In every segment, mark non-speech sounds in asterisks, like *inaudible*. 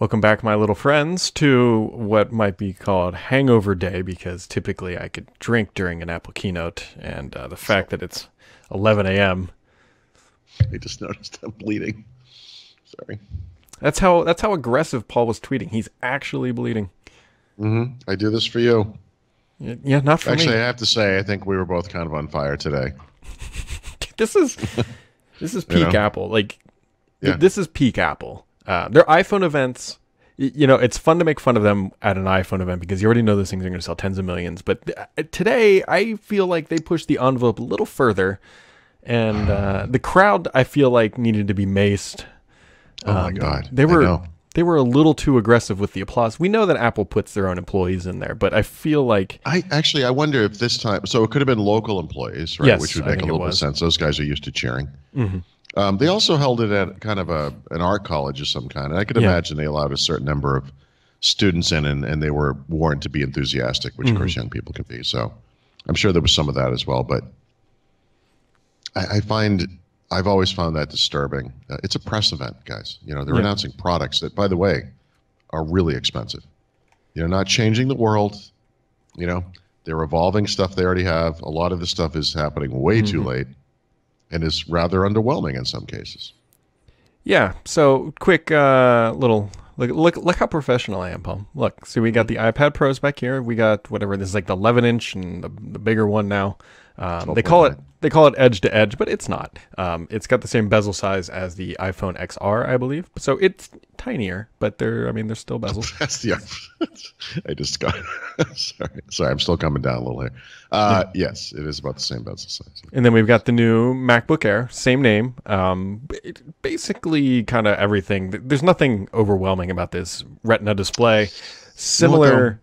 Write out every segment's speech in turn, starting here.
Welcome back, my little friends, to what might be called Hangover Day because typically I could drink during an Apple keynote, and uh, the fact that it's 11 a.m. I just noticed I'm bleeding. Sorry. That's how that's how aggressive Paul was tweeting. He's actually bleeding. Mm-hmm. I do this for you. Yeah, not for me. Actually, me. I have to say, I think we were both kind of on fire today. *laughs* This is this is *laughs* You peak know? Apple. Like Yeah. this is peak Apple. Uh, their iPhone events. You know, it's fun to make fun of them at an iPhone event because you already know those things are going to sell tens of millions. But th- uh, today, I feel like they pushed the envelope a little further, and uh, the crowd I feel like needed to be maced. Oh my Um, god, they were they were a little too aggressive with the applause. We know that Apple puts their own employees in there, but I feel like I actually I wonder if this time so it could have been local employees, right? Yes, Which would make a little bit of sense. Those guys are used to cheering. Mm-hmm. Um, they also held it at kind of a an art college of some kind. And I could Yeah. imagine they allowed a certain number of students in, and, and they were warned to be enthusiastic, which of course Mm-hmm. young people can be. So I'm sure there was some of that as well. But I, I find I've always found that disturbing. Uh, it's a press event, guys. You know, they're Yeah. announcing products that, by the way, are really expensive. You're not changing the world. You know, they're evolving stuff they already have. A lot of the stuff is happening way too late and is rather underwhelming in some cases. Yeah. So quick uh, little look look look how professional I am, Paul. Look, see we got the iPad Pros back here. We got whatever this is like the 11 inch and the, the bigger one now. Um, they call it 12.9. they call it edge to edge, but it's not. Um, it's got the same bezel size as the iPhone XR, I believe. So it's tinier, but they're I mean they're still *laughs* bezels. That's the. *laughs* I just got. *laughs* sorry, sorry. I'm still coming down a little here. Uh, yes, it is about the same bezel size. And then we've got the new MacBook Air, same name. Um, it- basically, kind of everything. There's nothing overwhelming about this Retina display. Similar.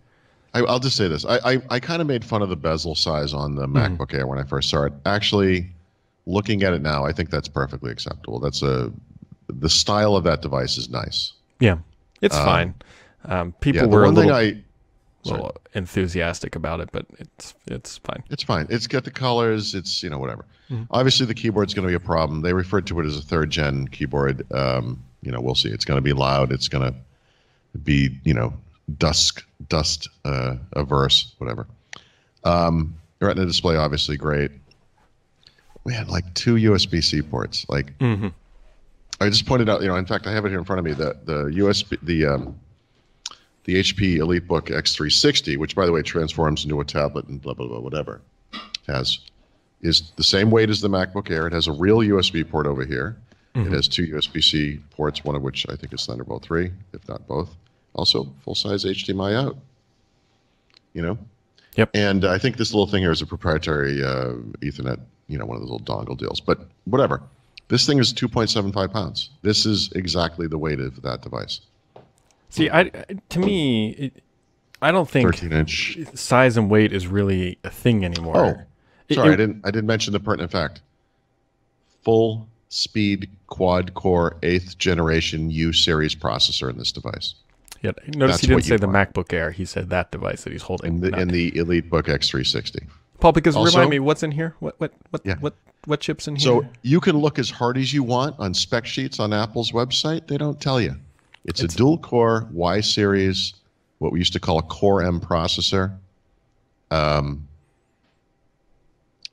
I, I'll just say this. I, I, I kind of made fun of the bezel size on the Mm-hmm. MacBook Air when I first saw it. Actually, looking at it now, I think that's perfectly acceptable. That's a the style of that device is nice. Yeah, it's fine. Um, people Yeah, were a little, I little enthusiastic about it, but it's it's fine. It's fine. It's got the colors. It's you know whatever. Obviously, the keyboard's going to be a problem. They referred to it as a third gen keyboard. Um, you know, we'll see. It's going to be loud. It's going to be you know dusk dust uh, averse, whatever. Um, Retina display, obviously great. We had like two USB C ports. Like I just pointed out. You know, in fact, I have it here in front of me. The the USB the um, the HP EliteBook X360, which by the way transforms into a tablet and blah blah blah whatever, has is the same weight as the MacBook Air. It has a real USB port over here. It has two USB-C ports, one of which I think is Thunderbolt 3, if not both. Also, full-size HDMI out. You know. Yep. And I think this little thing here is a proprietary uh, Ethernet, you know, one of those little dongle deals. But whatever. This thing is 2.75 pounds. This is exactly the weight of that device. See, I to me, it, I don't think 13 inch. size and weight is really a thing anymore. Oh, It- sorry, it- I didn't. I didn't mention the pertinent fact. Full speed quad core eighth generation U series processor in this device. Yeah, notice that's he didn't say the want. MacBook Air. He said that device that he's holding. In the Not- in the EliteBook X360. Paul, because Also- remind me, what's in here? What what what Yeah. what what chips in here? So you can look as hard as you want on spec sheets on Apple's website. They don't tell you. It's, a dual core Y series, what we used to call a Core M processor. Um,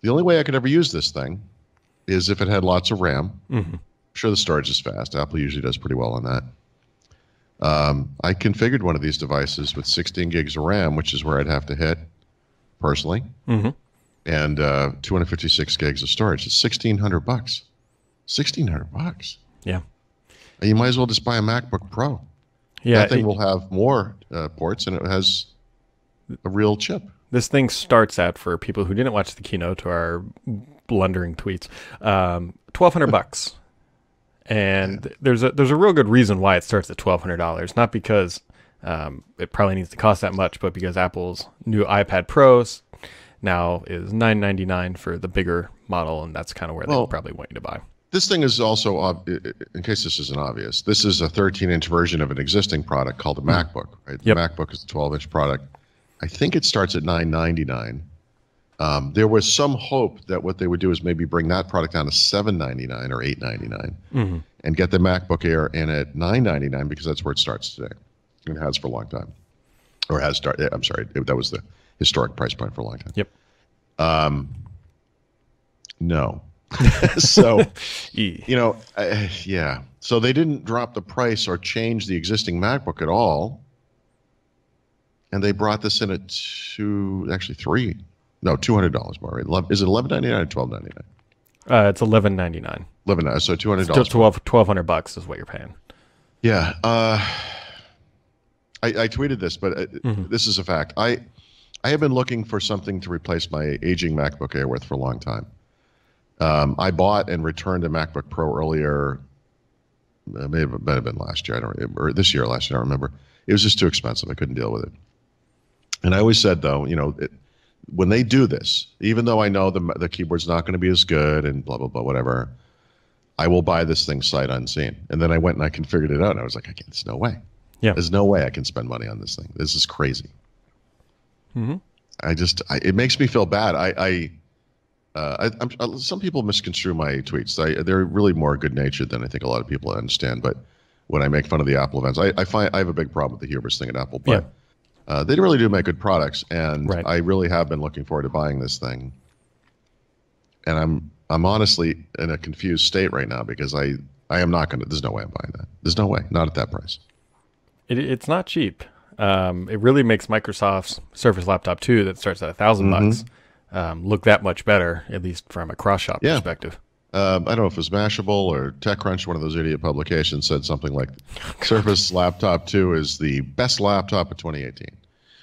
the only way I could ever use this thing is if it had lots of RAM. Mhm. I'm sure the storage is fast. Apple usually does pretty well on that. Um, I configured one of these devices with 16 gigs of RAM, which is where I'd have to hit personally, Mhm. and uh, 256 gigs of storage. It's 1,600 bucks. 1,600 bucks. yeah, You might as well just buy a MacBook Pro. yeah. that thing it- will have more uh, ports, and it has a real chip. this thing starts at for people who didn't watch the keynote or our blundering tweets, um, twelve hundred bucks. And there's a there's a real good reason why it starts at twelve hundred dollars. Not because um, it probably needs to cost that much, but because Apple's new iPad Pros now is nine ninety nine for the bigger model, and that's kind of where Well- they probably want you to buy. This thing is also, ob- in case this isn't obvious, this is a 13 inch version of an existing product called the MacBook. Right? Hmm. Yep. The MacBook is a 12 inch product. I think it starts at 999. Um, there was some hope that what they would do is maybe bring that product down to seven ninety nine or eight ninety nine, Mm-hmm. and get the MacBook Air in at nine ninety nine because that's where it starts today. It has for a long time, or has started. I'm sorry, it- that was the historic price point for a long time. Yep. No, *laughs* *laughs* so *laughs* you know, uh, yeah. So they didn't drop the price or change the existing MacBook at all, and they brought this in at two, actually three, no, two hundred dollars more. Right? Is it eleven ninety nine or twelve ninety nine? Uh, it's eleven ninety nine. Eleven nine. So two hundred So dollars. 12 1200 bucks is what you're paying. Yeah. Uh, I, I tweeted this, but uh, Mm-hmm. this is a fact. I I have been looking for something to replace my aging MacBook Air with for a long time. Um, I bought and returned a MacBook Pro earlier. It may have, may have been last year. I don't or this year, or last year. I don't remember. It was just too expensive. I couldn't deal with it. And I always said, though, you know, it, when they do this, even though I know the the keyboard's not going to be as good and blah blah blah, whatever, I will buy this thing sight unseen. And then I went and I configured it out, and I was like, I can't. There's no way. Yeah. There's no way I can spend money on this thing. This is crazy. Mm-hmm. I just, I, it makes me feel bad. I, I, uh, I, I'm, uh, some people misconstrue my tweets. I, they're really more good natured than I think a lot of people understand. But when I make fun of the Apple events, I, I find I have a big problem with the hubris thing at Apple. But Yeah. Uh, they really do make good products, and Right. I really have been looking forward to buying this thing. And I'm, I'm honestly in a confused state right now because I, I am not going to. There's no way I'm buying that. There's no way, not at that price. It, it's not cheap. Um, it really makes Microsoft's Surface Laptop 2 that starts at a 1000 bucks um, look that much better, at least from a cross shop Yeah. perspective. Um, I don't know if it was Mashable or TechCrunch, one of those idiot publications, said something like Surface Laptop 2 is the best laptop of 2018,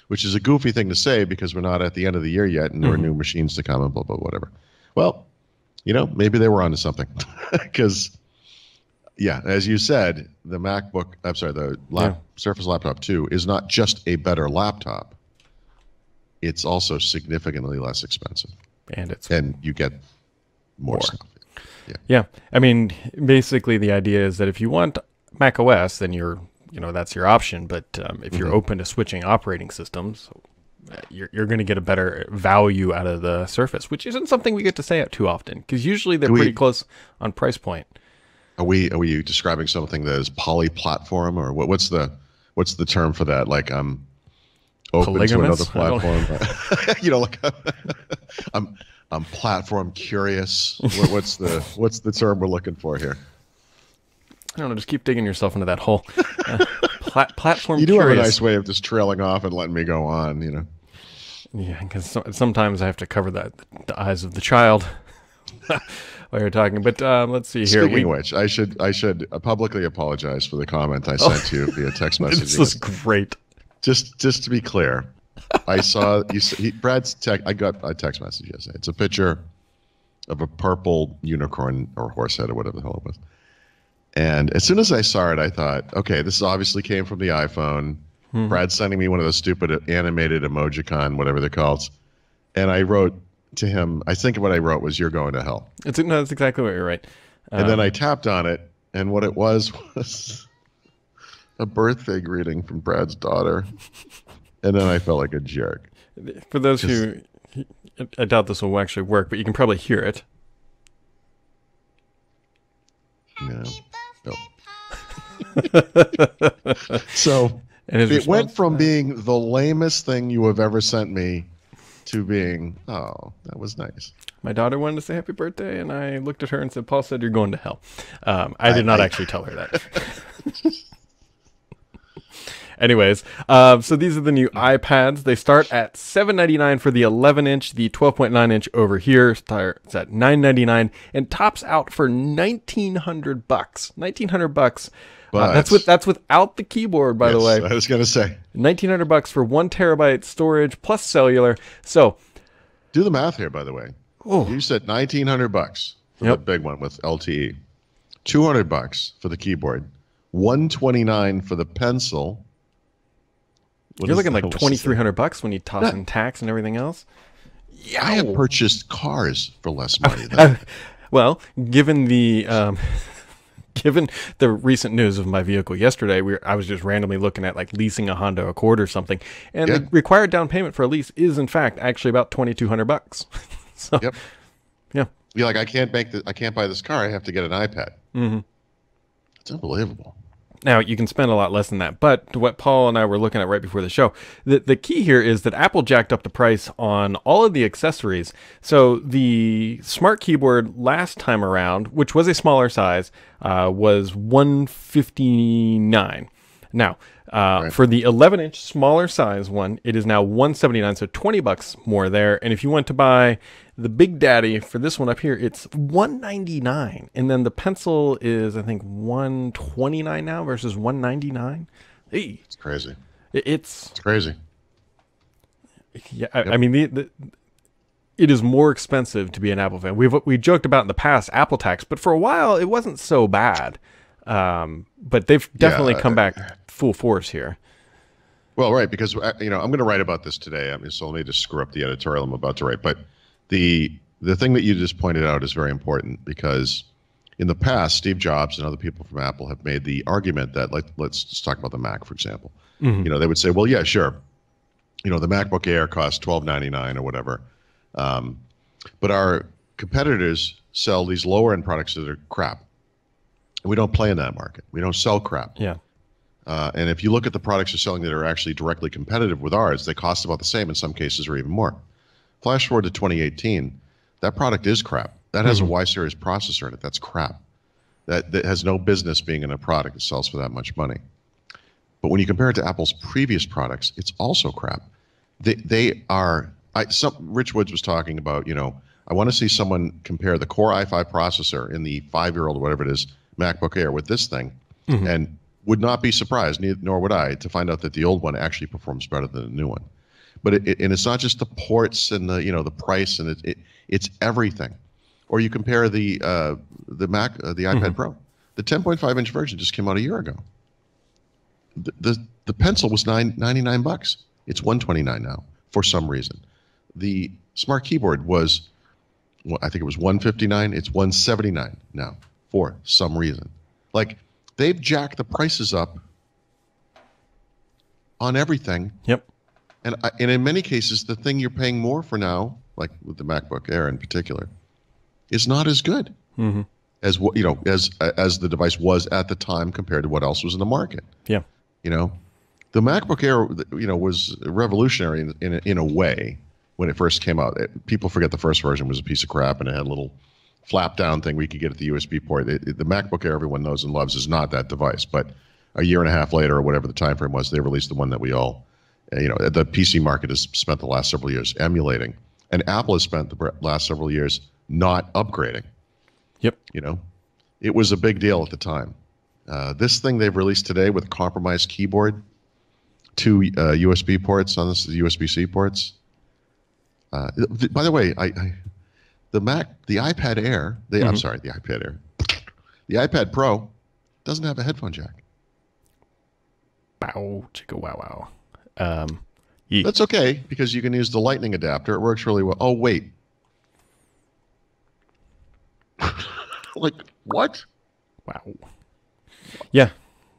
which is a goofy thing to say because we're not at the end of the year yet and there are new machines to come and blah, blah, whatever. Well, you know, maybe they were onto something *laughs* because, yeah, as you said, the MacBook, I'm sorry, the lap, Yeah. Surface Laptop 2 is not just a better laptop, it's also significantly less expensive. And it's And you get more, More. stuff. Yeah, I mean, basically the idea is that if you want Mac OS, then you're, you know, that's your option. But um, if Mm-hmm. you're open to switching operating systems, uh, you're, you're going to get a better value out of the Surface, which isn't something we get to say it too often because usually they're we- pretty close on price point. Are we are we describing something that is poly-platform, or what, what's the what's the term for that? Like I'm open to another platform. *laughs* *laughs* you know, like *laughs* I'm I'm platform curious. What, what's the what's the term we're looking for here? I don't know, just keep digging yourself into that hole. *laughs* Uh, plat- platform You do have a nice way of just trailing off and letting me go on. You know, Yeah, because so, sometimes I have to cover that the eyes of the child *laughs* while you're talking. But um, let's see here. speaking We, which, I should I should publicly apologize for the comment I sent to you via text message. *laughs* this is great. just just to be clear, I saw you. He, Brad's text. I got a text message yesterday. It's a picture of a purple unicorn or horse head or whatever the hell it was. And as soon as I saw it, I thought, okay, this obviously came from the iPhone. Hmm. Brad's sending me one of those stupid animated emojicon, whatever they're called. And I wrote to him. I think what I wrote was, "You're going to hell." It's no, that's exactly what you're right. And then um, I tapped on it, and what it was *laughs* was a birthday greeting from Brad's daughter. *laughs* And then I felt like a jerk. For those who, I doubt this will actually work, but you can probably hear it. No. no. *laughs* so And his it went from being the lamest thing you have ever sent me to being, oh, that was nice. My daughter wanted to say happy birthday, and I looked at her and said, "Paul said you're going to hell." Um, I did not I- actually tell her that. *laughs* Anyways, um, so these are the new iPads. They start at seven ninety nine for the eleven inch. The twelve point nine inch over here starts at nine ninety nine and tops out for nineteen hundred bucks. Nineteen hundred bucks. Uh, that's with that's without the keyboard, by the way. I was going to say, Nineteen hundred bucks for one terabyte storage plus cellular. So do the math here, by the way. Oh. You said 1900 bucks for Yep. the big one with LTE, 200 bucks for the keyboard, 129 for the pencil. What you're looking like What's twenty this? three hundred bucks when you toss in tax and everything else. Yeah, I have purchased cars for less money than *laughs* well, given the um, *laughs* given the recent news of my vehicle yesterday, we were, I was just randomly looking at like leasing a Honda Accord or something, and Yeah. the required down payment for a lease is in fact actually about twenty two hundred bucks. *laughs* so Yep. yeah, You're like, I can't make the, I can't buy this car. I have to get an iPad. Mm-hmm. It's unbelievable. Now you can spend a lot less than that, but what Paul and I were looking at right before the show, the the key here is that Apple jacked up the price on all of the accessories. So the smart keyboard last time around, which was a smaller size, uh, was one fifty nine. Now. Uh, For the 11 inch smaller size one, it is now 179, so 20 bucks more there. And if you want to buy the Big Daddy for this one up here, it's 199, and then the pencil is I think 129 now versus 199. Hey, It's crazy. it- it's It's crazy. yeah. I, I mean the, the it is more expensive to be an Apple fan. We've we joked about in the past Apple tax, but for a while it wasn't so bad. Um, but they've definitely come back full force here. Well, right, because uh, you know I'm going to write about this today. I mean, so let me just screw up the editorial I'm about to write. But the the thing that you just pointed out is very important because in the past, Steve Jobs and other people from Apple have made the argument that like let's just talk about the Mac for example. You know, they would say, well, yeah, sure. You know, the MacBook Air costs twelve ninety nine or whatever, um, but our competitors sell these lower end products that are crap. We don't play in that market. We don't sell crap. Yeah. Uh, and if you look at the products you're selling that are actually directly competitive with ours, they cost about the same in some cases or even more. Flash forward to 2018, that product is crap. That has a Y series processor in it. That's crap. That, that has no business being in a product that sells for that much money. But when you compare it to Apple's previous products, it's also crap. They, they are. I, some Rich Woods was talking about. You know, I want to see someone compare the Core i5 processor in the five-year-old, whatever it is, MacBook Air with this thing, and would not be surprised, neither, nor would I, to find out that the old one actually performs better than the new one. But it, it, and it's not just the ports and the you know the price and it, it it's everything. Or you compare the uh, the Mac uh, the iPad Pro, the 10.5 inch version just came out a year ago. The the, the pencil was nine ninety nine bucks. It's 129 now for some reason. The smart keyboard was, well, I think it was 159. It's 179 now for some reason. Like they've jacked the prices up on everything Yep. and I, and in many cases, the thing you're paying more for now, like with the MacBook Air in particular, is not as good mm-hmm. as what you know as as the device was at the time compared to what else was in the market. Yeah. You know, the MacBook Air, you know, was revolutionary in in a, in a way when it first came out. It, people forget the first version was a piece of crap and it had little flap down thing we could get at the USB port. It, it- the MacBook Air everyone knows and loves is not that device, but a year and a half later or whatever the time frame was, they released the one that we all, uh, you know, the PC market has spent the last several years emulating, and Apple has spent the last several years not upgrading. Yep. You know, it was a big deal at the time. Uh, this thing they've released today with a compromised keyboard, two uh, USB ports on this, USB C ports. Uh, th- by the way, I, I the Mac, the iPad Air, the I'm sorry, the iPad Air, the iPad Pro doesn't have a headphone jack. Bow, chicka wow wow. Um, ye- That's okay because you can use the Lightning adapter. It works really well. Oh wait, *laughs* like what? wow. Yeah.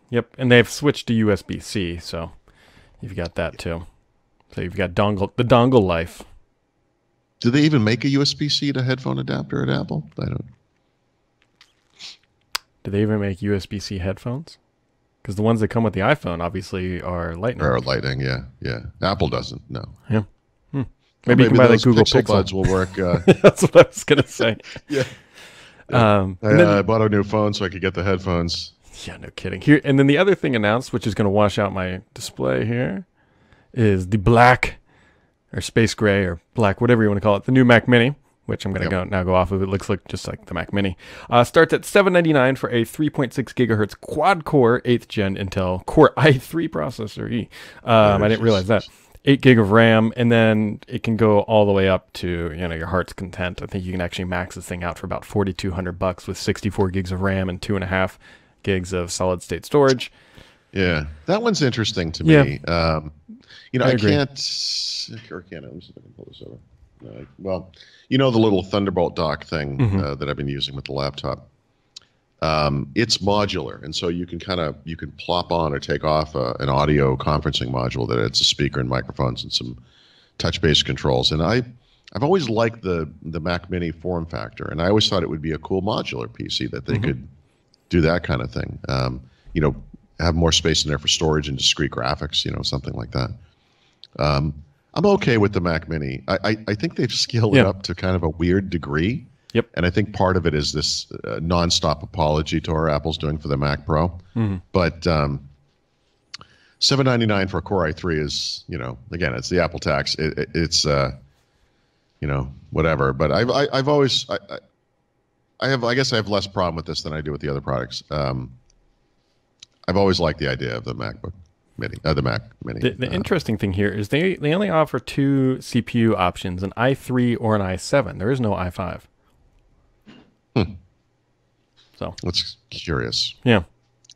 Yep. And they've switched to USB C, so you've got that too. So you've got dongle the dongle life. Do they even make a USB C to headphone adapter at Apple? I don't. Do they even make USB C headphones? Because the ones that come with the iPhone obviously are Lightning. Or Lightning, yeah, yeah. Apple doesn't. No. Yeah. Hmm. Maybe, you can buy the Google Pixel Pixel. Buds will work. Uh, *laughs* That's what I was gonna say. *laughs* yeah. Um, I, then- I bought a new phone so I could get the headphones. Yeah, no kidding. Here and then the other thing announced, which is going to wash out my display here, is the black or space gray or black, whatever you want to call it, the new Mac Mini, which I'm going to go now go off of. It looks like just like the Mac Mini. Uh, starts at 7.99 for a 3.6 gigahertz quad core 8th gen Intel Core *laughs* i3 processor. E. Um, I didn't realize that. 8 gig of RAM, and then it can go all the way up to you know your heart's content. I think you can actually max this thing out for about 4,200 bucks with 64 gigs of RAM and two and a half gigs of solid state storage. Yeah, that one's interesting to Yeah. me. Um, you know, I I, can't. Or can I? Let me see if I pull this over. No, well, you know the little Thunderbolt dock thing Mm-hmm. uh, that I've been using with the laptop. um, it's modular, and so you can kind of you can plop on or take off a, an audio conferencing module that adds a speaker and microphones and some touch-based controls. And I I've always liked the the Mac Mini form factor, and I always thought it would be a cool modular PC that they could do that kind of thing. Um, you know, have more space in there for storage and discrete graphics. You know, something like that. Um, I'm okay with the Mac Mini. I, I, I think they've scaled it up to kind of a weird degree. Yep. And I think part of it is this uh, nonstop apology to our Apple's doing for the Mac Pro. Mm-hmm. But um, 799 for a Core i3 is, you know, again, it's the Apple tax. It, it, it's, uh, you know, whatever. But I've I, I've always I, I, I have I guess I have less problem with this than I do with the other products. Um, I've always liked the idea of the MacBook Mini, uh, the Mac Mini. The, the Uh, interesting thing here is they they only offer two CPU options, an i3 or an i7. There is no i5. So that's curious. yeah,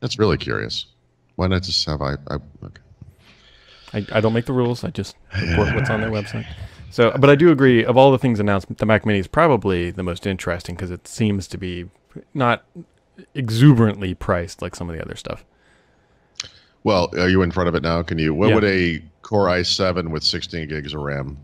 That's really curious. Why not just have I? I okay. I, I don't make the rules. I just report what's on their *laughs* website. So, but I do agree. Of all the things announced, the Mac Mini is probably the most interesting because it seems to be not exuberantly priced like some of the other stuff. Well, are you in front of it now? Can you? What Yeah. would a Core i7 with 16 gigs of RAM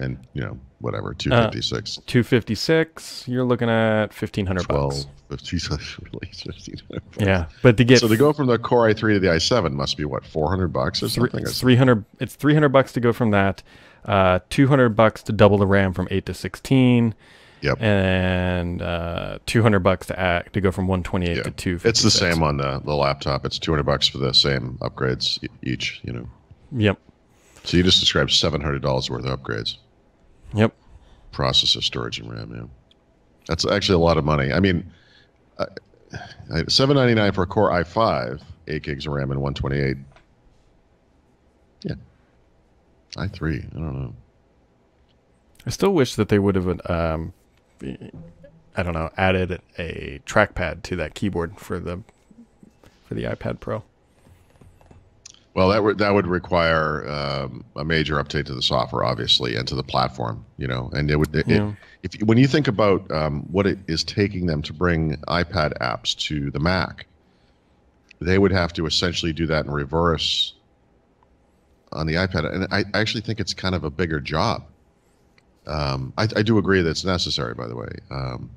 and you know whatever 256, 256, you're looking at 1500 12, *laughs* bucks. 15, really 1500. Yeah, but to get So to go from the Core i3 to the i7 must be what 400 bucks or something. it's 300 it's 300 bucks to go from that uh 200 bucks to double the ram from 8 to 16 Yep. and uh 200 bucks to add to go from 128 Yeah. to 256 It's the same on the, the laptop. It's 200 bucks for the same upgrades each. You know. yep So you just described $700 worth of upgrades. yep processor, storage, and RAM. Yeah, that's actually a lot of money. I mean, I, I, seven ninety nine for a Core i5, eight gigs of RAM and one twenty eight. Yeah, i three. I don't know. i still wish that they would have um i don't know added a trackpad to that keyboard for the for the ipad pro Well, that would that would require um, a major update to the software, obviously, and to the platform. You know, and it would. It, Yeah. if when you think about um, what it is taking them to bring iPad apps to the Mac, they would have to essentially do that in reverse on the iPad, and I, I actually think it's kind of a bigger job. Um, I, I do agree that it's necessary, by the way. Um,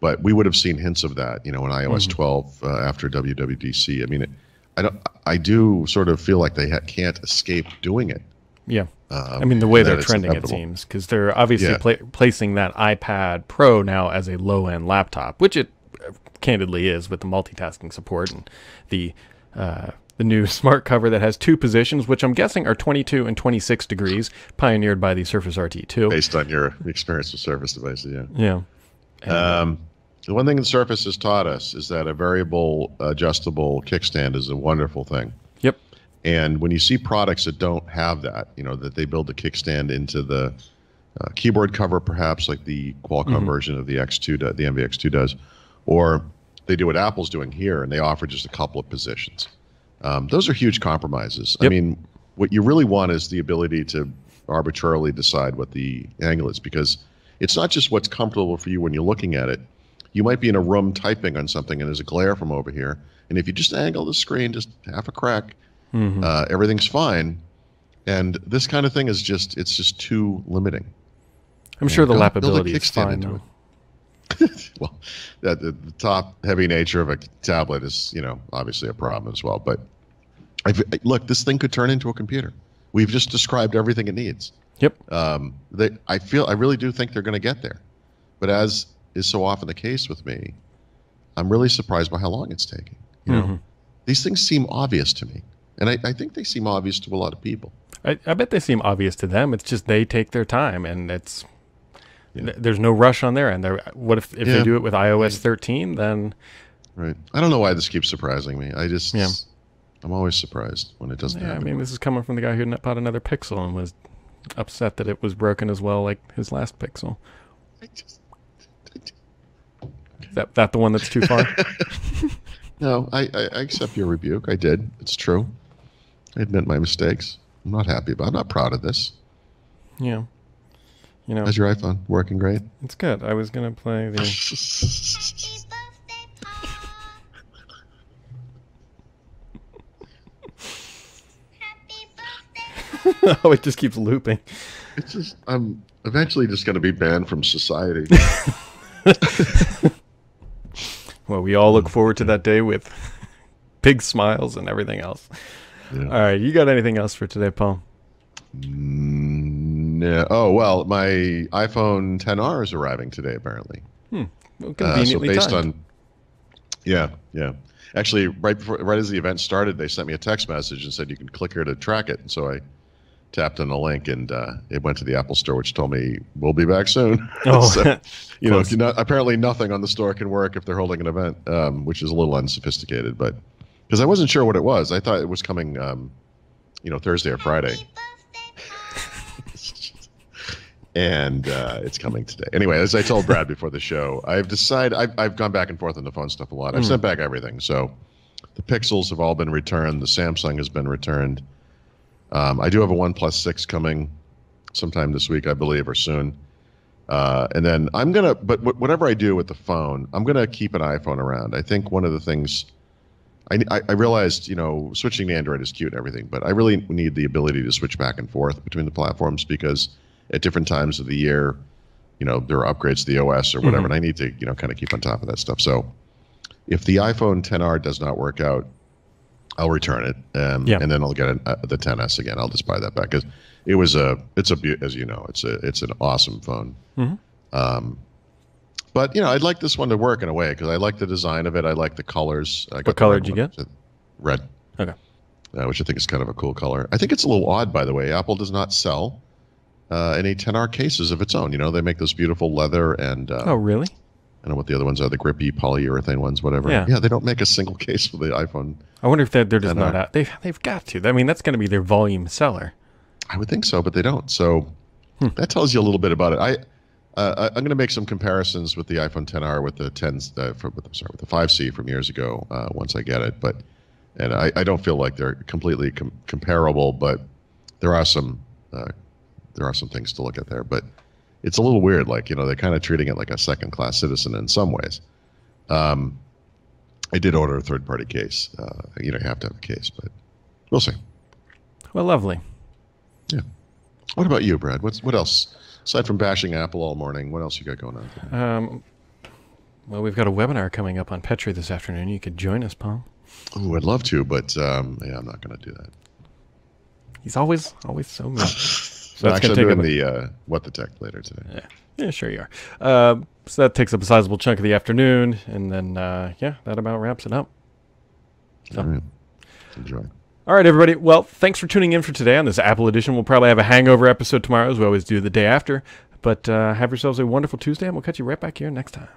but we would have seen hints of that, you know, in iOS 12 uh, after WWDC. I mean, it, I don't. I do sort of feel like they ha- can't escape doing it. yeah Um, I mean, the way they're trending, it seems, because they're obviously Yeah. pla- placing that iPad Pro now as a low end laptop, which it uh, candidly is with the multitasking support and the uh, the new *laughs* smart cover that has two positions, which I'm guessing are 22 and 26 degrees, pioneered by the Surface RT2. based on your experience with Surface devices. Yeah. Yeah. And, Um, the one thing the Surface has taught us is that a variable adjustable kickstand is a wonderful thing. yep. And when you see products that don't have that, you know, that they build the kickstand into the uh, keyboard cover, perhaps like the Qualcomm version of the X2, do, the Envy x2 does, or they do what Apple's doing here and they offer just a couple of positions. Um, those are huge compromises. I mean, what you really want is the ability to arbitrarily decide what the angle is because it's not just what's comfortable for you when you're looking at it. You might be in a room typing on something and there's a glare from over here. And if you just angle the screen just half a crack, Mhm. uh, everything's fine. And this kind of thing is just, it's just too limiting. I'm sure the lapability is fine. though. it. *laughs* well, the, the, the top heavy nature of a tablet is, you know, obviously a problem as well. But I've, look, this thing could turn into a computer. We've just described everything it needs. Yep. Um, they, I feel, I really do think they're going to get there. But as is so often the case with me, I'm really surprised by how long it's taking. You know, Mhm. these things seem obvious to me, and I, I think they seem obvious to a lot of people. I, I bet they seem obvious to them. It's just they take their time, and it's th- there's no rush on their end. They're, what if if Yeah. they do it with iOS 13? Then Right. I don't know why this keeps surprising me. I just, Yeah. I'm always surprised when it doesn't yeah, I mean, this is coming from the guy who bought another Pixel and was upset that it was broken as well, like his last Pixel. I just- Is that that the one that's too far? *laughs* No, I, I, I accept your rebuke. I did. It's true. I admit my mistakes. I'm not happy about. I'm not proud of this. yeah. You know, how's your iPhone working great? It's good. I was gonna play the. *laughs* oh, it just keeps looping. It's just I'm eventually just going to be banned from society. *laughs* well, we all look forward to that day with big smiles and everything else. Yeah. All right, you got anything else for today, Paul? Mm no. Oh well, my iPhone 10R is arriving today. Apparently, Well, Uh, so based timed. on yeah, yeah. Actually, right before, right as the event started, they sent me a text message and said you can click here to track it. And so I tapped on the link, and uh, it went to the Apple Store, which told me we'll be back soon. *laughs* Oh, *laughs* So, *laughs* you know, not, apparently nothing on the store can work if they're holding an event, um, which is a little unsophisticated. But because I wasn't sure what it was, I thought it was coming, um, you know, Thursday or Friday. And uh, it's coming today. Anyway, as I told Brad before the show, I've decided I've, I've gone back and forth on the phone stuff a lot. I've sent back everything. So the Pixels have all been returned. The Samsung has been returned. Um, I do have a One Plus Six coming sometime this week, I believe, or soon. Uh, and then I'm gonna, but wh- whatever I do with the phone, I'm gonna keep an iPhone around. I think one of the things I, I, I realized, you know, switching to Android is cute and everything, but I really need the ability to switch back and forth between the platforms because at different times of the year, you know, there are upgrades to the OS or whatever, and I need to, you know, kind of keep on top of that stuff. So if the iPhone 10R does not work out, I'll return it, um, Yeah. and then I'll get an, uh, the 10s again. I'll just buy that back because it was a, it's a, as you know, it's a, it's an awesome phone. Mhm. Um, but you know, I'd like this one to work in a way because I like the design of it. I like the colors. I got the color did you get? Red Okay. uh, which I think is kind of a cool color. I think it's a little odd, by the way. Apple does not sell uh, any 10R cases of its own. You know, they make those beautiful leather and uh, Oh, really? I don't know what the other ones are, the grippy polyurethane ones, whatever. Yeah. yeah, they don't make a single *laughs* case for the iPhone. I wonder if they're, they're just And, not out. They've, they've got to. I mean, that's going to be their volume seller. I would think so, but they don't. So Hmm. that tells you a little bit about it. I uh, I'm going to make some comparisons with the iPhone 10R with the 10s, uh, for, with, sorry, with the 5C from years ago. Uh, once I get it, but and I, I don't feel like they're completely com- comparable, but there are some uh, there are some things to look at there. But it's a little weird, like you know they're kind of treating it like a second class citizen in some ways. Um, I did order a third party case. Uh, you know, you have to have a case, but we'll see. Well, lovely. Yeah. What about you, Brad? What's what else aside from bashing Apple all morning? What else you got going on? Today? Um, well, we've got a webinar coming up on Petri this afternoon. You could join us, Paul. Oh, I'd love to, but um, yeah, I'm not going to do that. He's always always so mean. So actually, I'm take doing the uh, what the tech later today. Yeah, yeah, sure you are. Uh, so that takes up a sizable chunk of the afternoon, and then uh, yeah, that about wraps it up. So- All right. Enjoy. All right, everybody. Well, thanks for tuning in for today on this Apple edition. We'll probably have a hangover episode tomorrow, as we always do the day after. But uh, have yourselves a wonderful Tuesday, and we'll catch you right back here next time.